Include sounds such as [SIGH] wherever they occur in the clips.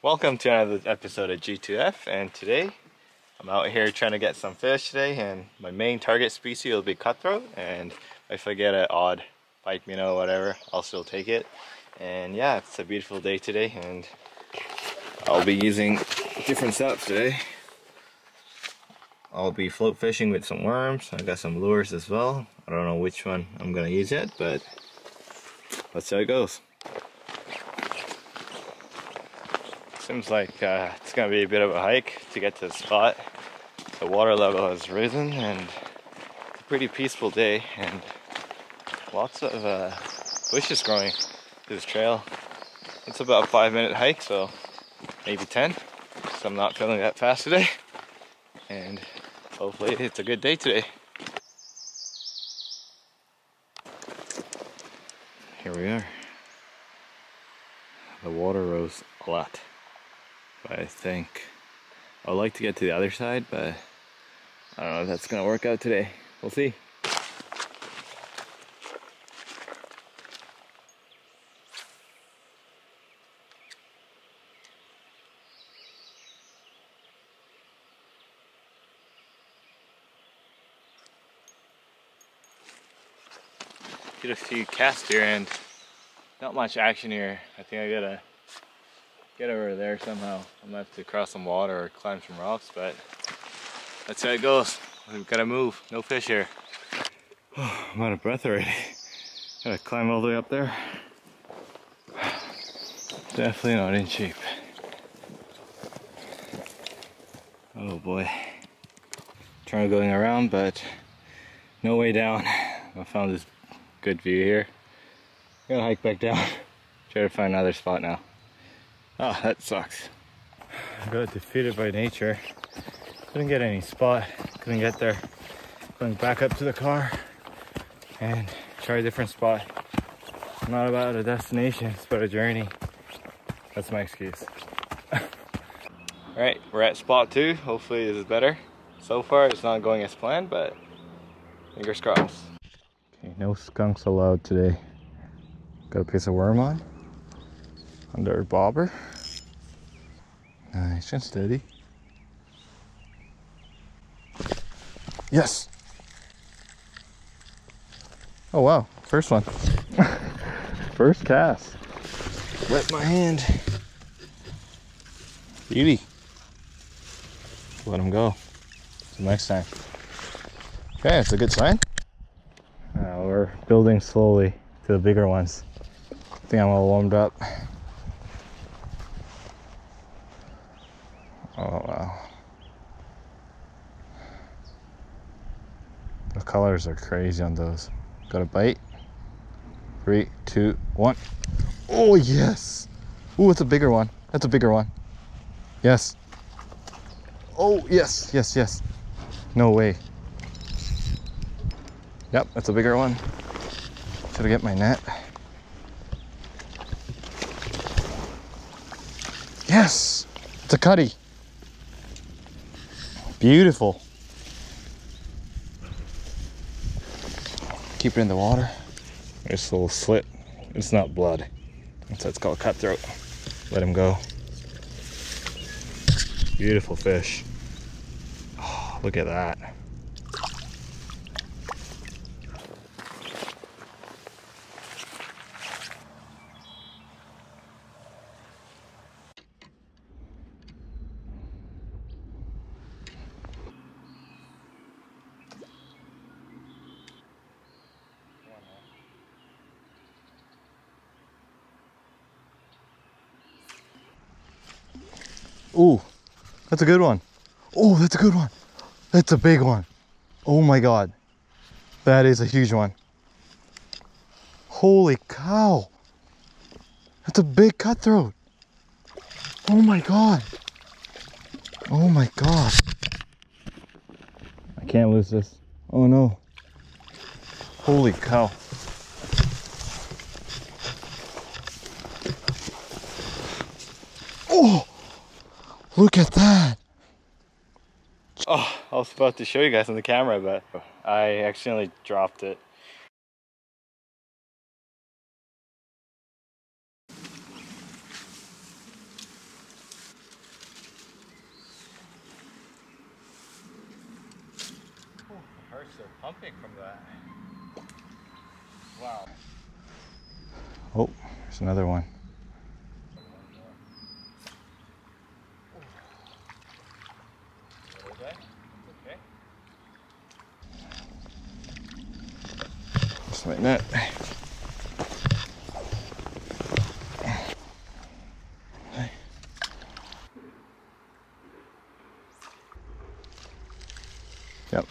Welcome to another episode of G2F and today I'm out here trying to get some fish today and my main target species will be cutthroat and if I get an odd pike minnow or whatever I'll still take it and yeah it's a beautiful day today and I'll be using different setups today. I'll be float fishing with some worms. I got some lures as well. I don't know which one I'm gonna use yet but let's see how it goes. Seems like uh, it's gonna be a bit of a hike to get to the spot. The water level has risen and it's a pretty peaceful day and lots of uh, bushes growing to this trail. It's about a five minute hike, so maybe 10. So I'm not feeling that fast today. [LAUGHS] And hopefully it's a good day today. Here we are. The water rose a lot. But I think I would like to get to the other side, but I don't know if that's gonna work out today. We'll see. Did a few casts here and not much action here. I think I gotta get over there somehow. I'm gonna have to cross some water or climb some rocks, but that's how it goes. We've gotta move. No fish here. Oh, [SIGHS] I'm out of breath already. Gotta climb all the way up there. [SIGHS] Definitely not in shape. Oh boy. Trying to going around, but no way down. I found this good view here. Gonna hike back down. [LAUGHS] Try to find another spot now. Oh, that sucks. I got defeated by nature. Couldn't get any spot. Couldn't get there. Going back up to the car and try a different spot. not about a destination, it's about a journey. That's my excuse. [LAUGHS] Alright, we're at spot two. Hopefully this is better. So far it's not going as planned, but fingers crossed. Okay, no skunks allowed today. Got a piece of worm on under a bobber. Nice and steady. Yes. Oh wow, first one. [LAUGHS] first cast. Wet my hand. Beauty. Let him go. Till next time. Okay, it's a good sign. Uh, we're building slowly to the bigger ones. I think I'm all warmed up. Oh wow. The colors are crazy on those. Got a bite. Three, two, one. Oh yes! Oh, it's a bigger one. That's a bigger one. Yes. Oh yes, yes, yes. No way. Yep, that's a bigger one. Should I get my net? Yes! It's a cutty. Beautiful. Keep it in the water. There's a little slit. It's not blood. That's it's called cutthroat. Let him go. Beautiful fish. Oh, [SIGHS] look at that. Ooh, that's a good one. Oh, that's a good one. That's a big one. Oh my God. That is a huge one. Holy cow. That's a big cutthroat. Oh my God. Oh my God. I can't lose this. Oh no. Holy cow. Oh! Look at that. Oh, I was about to show you guys on the camera, but I accidentally dropped it. Oh, heart's still pumping from that. Wow. Oh, there's another one. Just like that. Yep.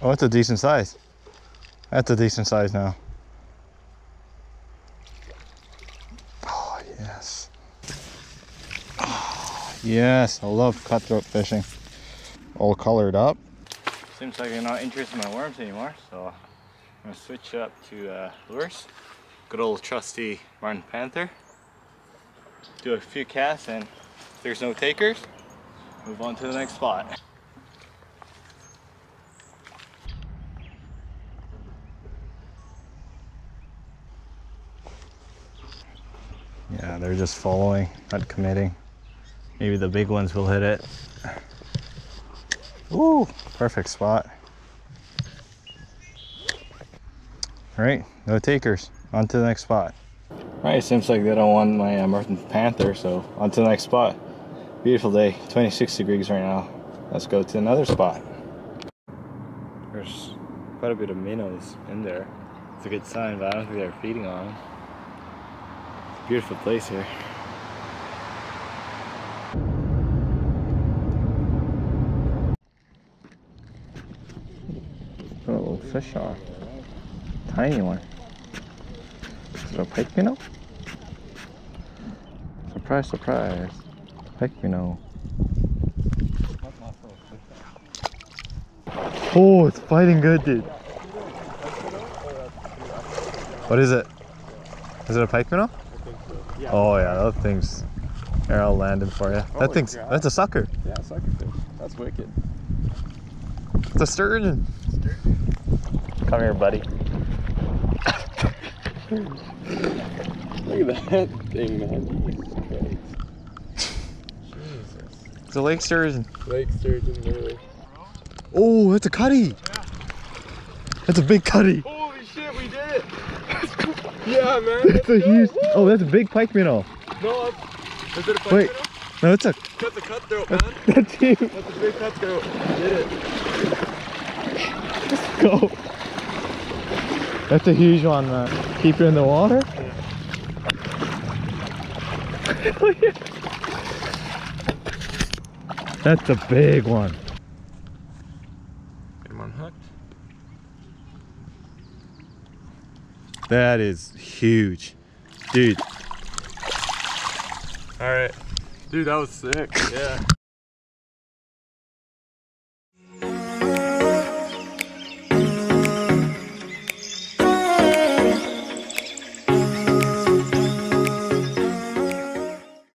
Oh, it's a decent size. That's a decent size now. Oh, yes. Oh, yes, I love cutthroat fishing. All colored up. Seems like you're not interested in my worms anymore, so I'm gonna switch up to uh, lures. Good old trusty Martin Panther. Do a few casts and if there's no takers, move on to the next spot. Yeah, they're just following, not committing. Maybe the big ones will hit it. Ooh, perfect spot. All right, no takers. On to the next spot. All right, seems like they don't want my uh, Martin Panther, so on to the next spot. Beautiful day, 26 degrees right now. Let's go to another spot. There's quite a bit of minnows in there. It's a good sign, but I don't think they're feeding on them. Beautiful place here. Put a little fish on. Tiny one. Is it a pike minnow? Surprise, surprise. Pike minnow. Oh, it's fighting good, dude. What is it? Is it a pike minnow? Yeah. Oh yeah, that thing's. Here, I'll land him for you. Oh, that thing's. That's a sucker. Yeah, sucker fish. That's wicked. It's a sturgeon. Come here, buddy. Look at that thing, man. Jesus Christ. Jesus. It's a lake sturgeon. Lake sturgeon, literally. Oh, that's a cutty. Yeah. That's a big cutty. Holy shit, we did it! [LAUGHS] yeah, man. That's a huge. Oh, that's a big pike minnow. No, that's, is it a pike Wait. minnow? No, it's a. That's a cutthroat, man. [LAUGHS] That's huge. That's a big cutthroat. We did it. Go. That's a huge one, man. Keep it in the water. [LAUGHS] That's a big one. Get him unhooked. That is huge. Dude, Alright. Dude, that was sick. Yeah.